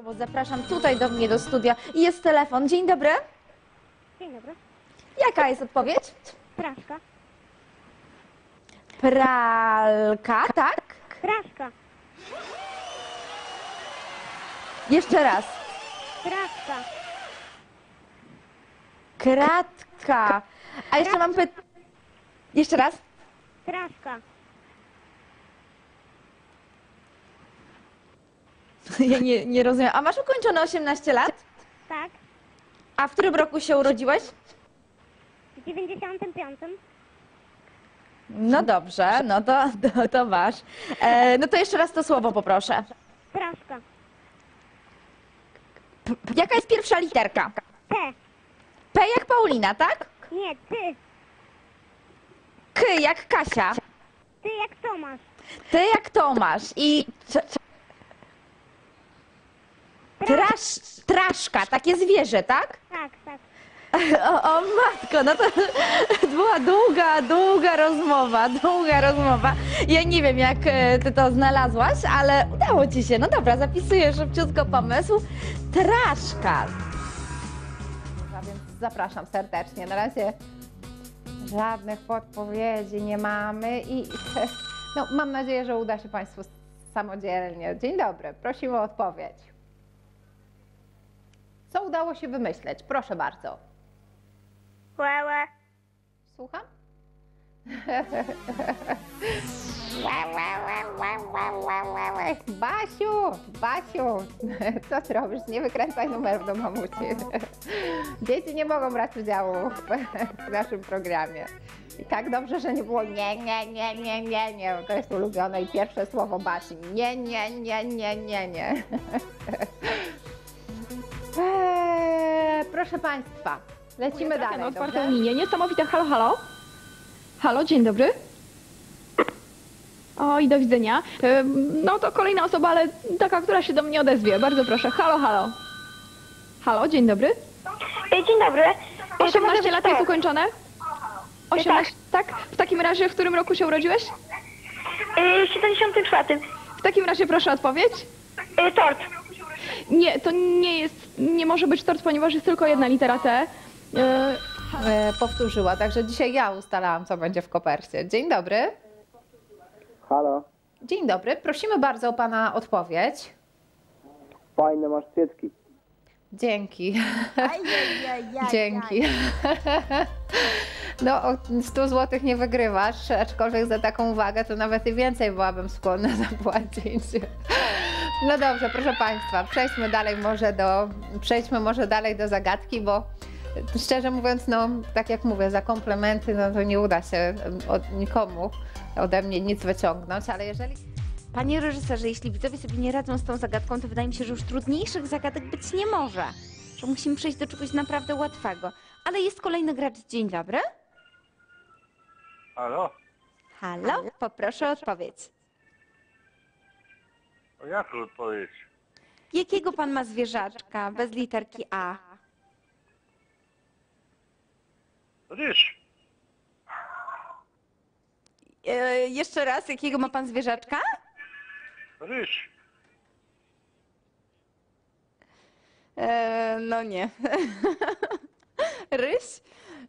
Słowo zapraszam tutaj do mnie do studia i jest telefon. Dzień dobry. Dzień dobry. Jaka jest odpowiedź? Praszka. Pralka, tak? Praszka. Jeszcze raz. Praszka. Kratka. A jeszcze mam py... Jeszcze raz. Praszka. Ja nie, nie rozumiem. A masz ukończone 18 lat? Tak. A w którym roku się urodziłeś? W 95. No dobrze, no to, to, to masz. E, no to jeszcze raz to słowo poproszę. Praszka. P- jaka jest pierwsza literka? T. P jak Paulina, tak? Nie, ty. K jak Kasia. Ty jak Tomasz. Ty jak Tomasz. I c- trasz, traszka, takie zwierzę, tak? Tak, tak. O, o matko, no to była długa, długa rozmowa, długa rozmowa. Ja nie wiem, jak e, ty to znalazłaś, ale udało ci się. No dobra, zapisuję szybciutko pomysł. Traszka. A więc zapraszam serdecznie. Na razie żadnych podpowiedzi nie mamy i no, mam nadzieję, że uda się Państwu samodzielnie. Dzień dobry, prosimy o odpowiedź. Co udało się wymyśleć? Proszę bardzo. Łełe. Słucham? Basiu, Basiu, co ty robisz? Nie wykręcaj numerów do mamuci. Dzieci nie mogą brać udziału w naszym programie. I tak dobrze, że nie było nie, nie, nie, nie, nie, nie. To jest ulubione i pierwsze słowo Basi. Nie, nie, nie, nie, nie, nie. Proszę Państwa, lecimy dalej, na dobrze? otwartą linię. Niesamowite. Halo, halo. Halo, dzień dobry. Oj, do widzenia. No to kolejna osoba, ale taka, która się do mnie odezwie. Bardzo proszę. Halo, halo. Halo, dzień dobry. Dzień dobry. 18 lat jest ukończone? 18, tak? W takim razie, w którym roku się urodziłeś? E, 74. W takim razie proszę odpowiedź. E, Tort. Nie, to nie jest, nie może być tort, ponieważ jest tylko jedna litera T. Yy, e, powtórzyła. Także dzisiaj ja ustalałam, co będzie w kopercie. Dzień dobry. Halo, Dzień dobry. Prosimy bardzo o Pana odpowiedź. fajne masz cycki. Dzięki. Dzięki. No, o 100 zł nie wygrywasz, aczkolwiek za taką uwagę to nawet i więcej byłabym skłonna zapłacić. No dobrze, proszę Państwa, przejdźmy dalej może do, przejdźmy może dalej do zagadki, bo szczerze mówiąc, no tak jak mówię, za komplementy, no to nie uda się od nikomu ode mnie nic wyciągnąć, ale jeżeli... Panie reżyserze, jeśli widzowie sobie nie radzą z tą zagadką, to wydaje mi się, że już trudniejszych zagadek być nie może. Że musimy przejść do czegoś naprawdę łatwego. Ale jest kolejny gracz. Dzień dobry. Halo? Halo, poproszę o odpowiedź. O jaką odpowiedź? Jakiego pan ma zwierzaczka bez literki A? Ryż. E, jeszcze raz, jakiego ma pan zwierzaczka? Ryż. E, no nie. Ryś?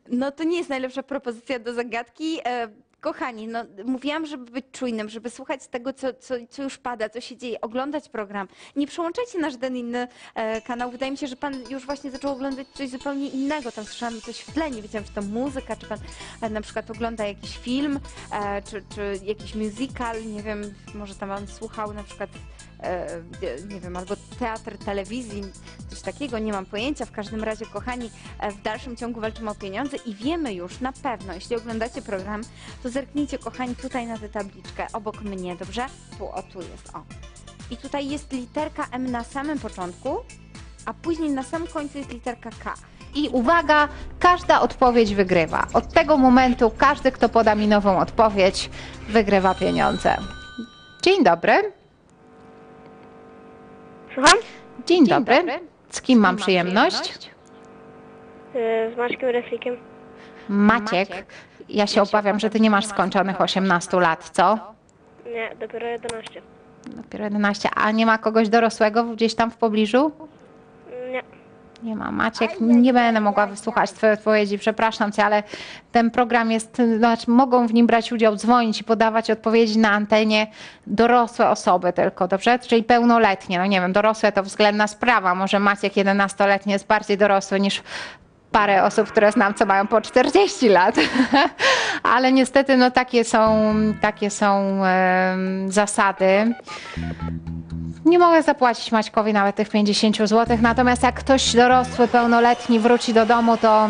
No to nie jest najlepsza propozycja do zagadki. E, kochani, no mówiłam, żeby być czujnym, żeby słuchać tego, co, co, co już pada, co się dzieje, oglądać program. Nie przełączajcie na żaden inny e, kanał. Wydaje mi się, że pan już właśnie zaczął oglądać coś zupełnie innego. Tam słyszałam coś w tle, nie wiedziałam, czy to muzyka, czy pan e, na przykład ogląda jakiś film, e, czy, czy jakiś musical, nie wiem, może tam pan słuchał na przykład nie wiem, albo teatr telewizji, coś takiego, nie mam pojęcia. W każdym razie, kochani, e, w dalszym ciągu walczymy o pieniądze i wiemy już na pewno, jeśli oglądacie program, to zerknijcie, kochani, tutaj na tę tabliczkę, obok mnie, dobrze? Tu, o, tu jest, o. I tutaj jest literka M na samym początku, a później na samym końcu jest literka K. I uwaga, każda odpowiedź wygrywa. Od tego momentu każdy, kto poda mi nową odpowiedź, wygrywa pieniądze. Dzień dobry. Słucham? Dzień, dobry. Z kim mam przyjemność? E, Z Maćkiem Reflikiem. Maciek. Ja się obawiam, że ty nie masz skończonych 18 lat, co? Nie, dopiero 11. Dopiero 11. A nie ma kogoś dorosłego gdzieś tam w pobliżu? Nie. Ma. Maciek, nie będę mogła wysłuchać Twojej odpowiedzi, przepraszam Cię, ale ten program jest, znaczy mogą w nim brać udział, dzwonić i podawać odpowiedzi na antenie dorosłe osoby tylko, dobrze? Czyli pełnoletnie, no nie wiem, dorosłe to względna sprawa, może Maciek 11-letni jest bardziej dorosły niż parę osób, które znam, co mają po 40 lat, ale niestety no takie są, takie są zasady. Nie mogę zapłacić Maćkowi nawet tych 50 zł, natomiast jak ktoś dorosły, pełnoletni wróci do domu, to,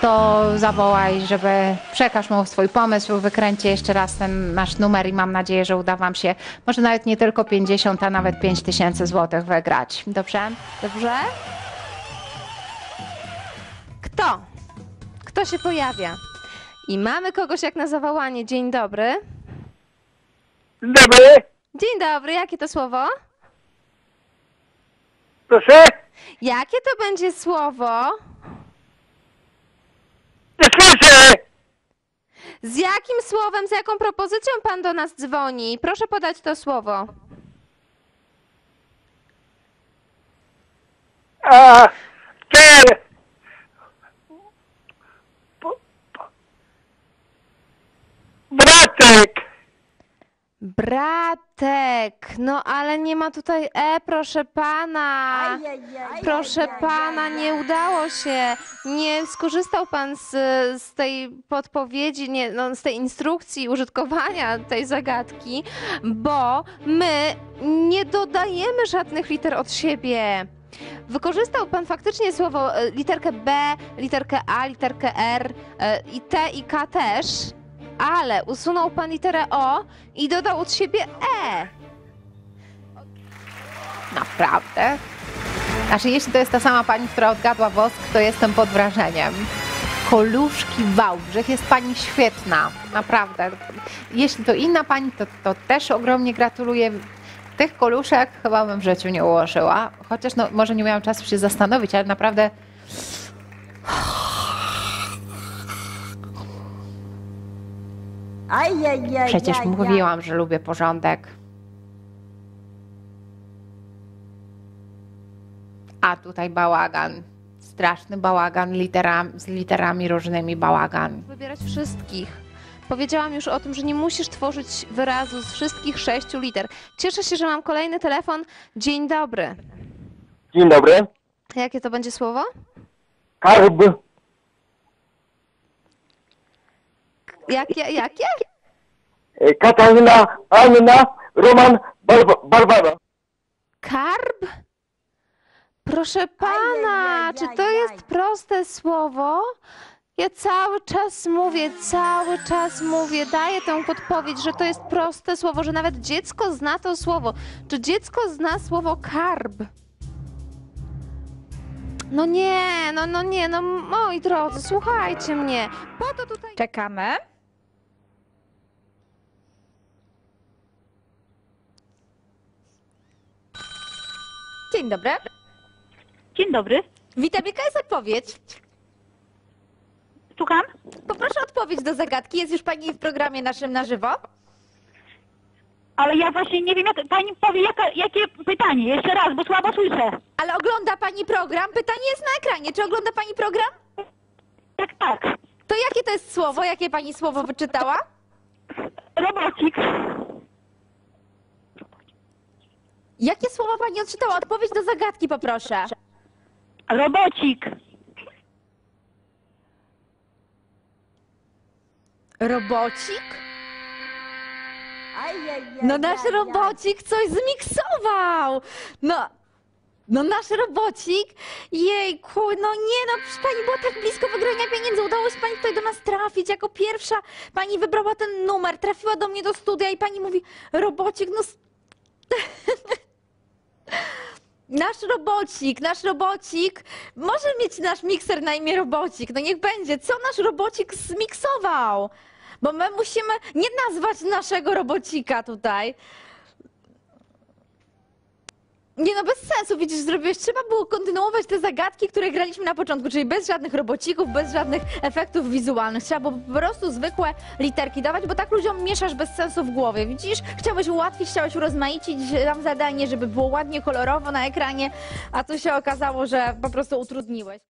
to zawołaj, żeby przekaż mu swój pomysł, wykręcie jeszcze raz ten nasz numer i mam nadzieję, że uda wam się może nawet nie tylko 50, a nawet 5 tysięcy złotych wygrać. Dobrze? Dobrze? Kto? Kto się pojawia? I mamy kogoś jak na zawołanie. Dzień dobry. Dobry. Dzień dobry, jakie to słowo? Proszę? Jakie to będzie słowo? Nie słyszę. Z jakim słowem, z jaką propozycją pan do nas dzwoni? Proszę podać to słowo. A, ten. Po- po- Bratek. Bratek, no ale nie ma tutaj E, proszę pana. Proszę pana, nie udało się. Nie skorzystał pan z, z tej podpowiedzi, nie, no, z tej instrukcji użytkowania tej zagadki, bo my nie dodajemy żadnych liter od siebie. Wykorzystał pan faktycznie słowo e, literkę B, literkę A, literkę R e, i T i K też, ale usunął pan literę O i dodał od siebie E. Naprawdę? Znaczy, jeśli to jest ta sama pani, która odgadła wosk, to jestem pod wrażeniem. Koluszki Wałbrzych jest pani świetna, naprawdę. Jeśli to inna pani, to, to też ogromnie gratuluję. Tych koluszek chyba bym w życiu nie ułożyła, chociaż no, może nie miałam czasu się zastanowić, ale naprawdę przecież mówiłam, że lubię porządek. A tutaj bałagan. Straszny bałagan z literami różnymi bałagan. Wybierać wszystkich. Powiedziałam już o tym, że nie musisz tworzyć wyrazu z wszystkich sześciu liter. Cieszę się, że mam kolejny telefon. Dzień dobry. Dzień dobry. Jakie to będzie słowo? Karb. Jakie, jakie? E, Katarzyna, Anna, Roman, Barba- Barbara. Karb? Proszę pana, czy to jest proste słowo? Ja cały czas mówię, cały czas mówię, daję tę podpowiedź, że to jest proste słowo, że nawet dziecko zna to słowo. Czy dziecko zna słowo karb? No nie, no, no nie, no moi drodzy, słuchajcie mnie. Po to tutaj Czekamy. Dzień dobry. Dzień dobry. Witam, jaka jest odpowiedź? Słucham? Poproszę odpowiedź do zagadki. Jest już Pani w programie naszym na żywo? Ale ja właśnie nie wiem, jak pani powie, jaka, jakie pytanie. Jeszcze raz, bo słabo słyszę. Ale ogląda Pani program? Pytanie jest na ekranie. Czy ogląda Pani program? Tak, tak. To jakie to jest słowo? Jakie Pani słowo wyczytała? Robocik. Jakie słowo Pani odczytała? Odpowiedź do zagadki poproszę. Robocik. Robocik? No nasz robocik coś zmiksował! No, no nasz robocik, jejku, no nie no, przecież pani była tak blisko wygrania pieniędzy, udało się pani tutaj do nas trafić, jako pierwsza pani wybrała ten numer, trafiła do mnie do studia i pani mówi, robocik, no... Nasz robocik, nasz robocik, może mieć nasz mikser na imię robocik, no niech będzie, co nasz robocik zmiksował? Bo my musimy nie nazwać naszego robocika tutaj. Nie no, bez sensu, widzisz, zrobiłeś, trzeba było kontynuować te zagadki, które graliśmy na początku, czyli bez żadnych robocików, bez żadnych efektów wizualnych. Trzeba było po prostu zwykłe literki dawać, bo tak ludziom mieszasz bez sensu w głowie, widzisz? Chciałeś ułatwić, chciałeś urozmaicić tam zadanie, żeby było ładnie, kolorowo na ekranie, a tu się okazało, że po prostu utrudniłeś.